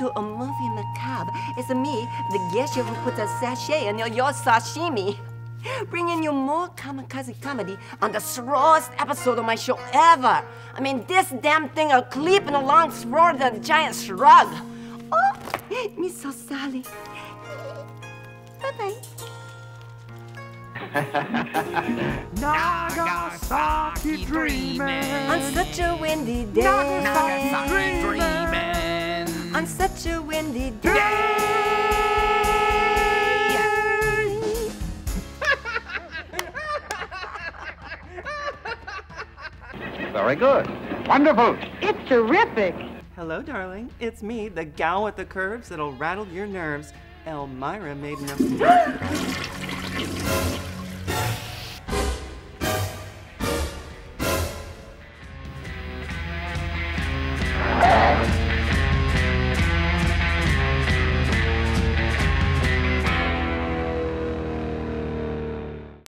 to a movie macabre. It's me, the geisha who puts a sachet in your, your sashimi. Bringing you more kamikaze comedy on the slowest episode of my show ever. I mean, this damn thing are creeping along slower than a giant shrug. Oh, me so Sally. Bye-bye. Nagasaki dreaming. On such a windy day. Nagasaki. On such a windy day. Very good. Wonderful. It's terrific. Hello, darling. It's me, the gal with the curves that'll rattle your nerves. Elvira Maiden of.